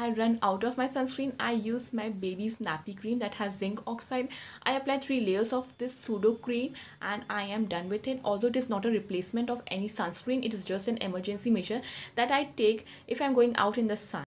I run out of my sunscreen, I use my baby's nappy cream that has zinc oxide. I apply three layers of this Sudocrem and I am done with it. Although it is not a replacement of any sunscreen, it is just an emergency measure that I take if I'm going out in the sun.